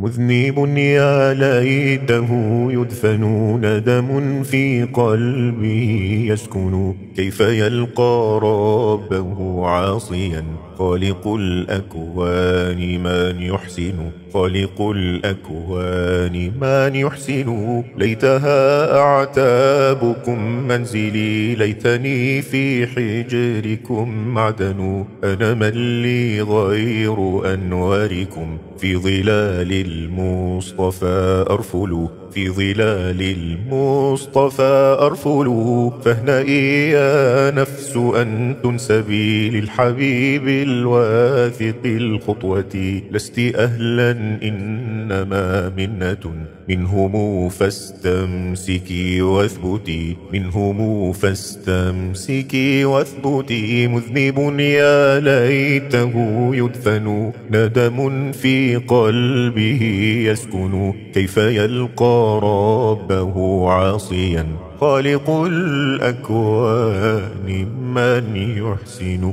مذنب يا ليته يدفن ندم في قلبه يسكن كيف يلقى ربه عاصيا. خالق الأكوان من يحسن خالق الأكوان من يحسن. ليتها أعتابكم منزلي ليتني في حجركم معدن. أنا من لي غير أنواركم في ظلال المصطفى أرفل. في ظلال المصطفى أرفل فاهنئي يا نفس أن تنسبي للحبيب الواثق الخطوة لست أهلا إنما منة منهم فاستمسكي واثبتي منهم فاستمسكي واثبتي. مذنب يا ليته يدفن ندم في قلبه يسكن. كيف يلقى ربه عاصيا؟ خالق الأكوان من يحسن.